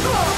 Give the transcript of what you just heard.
Oh!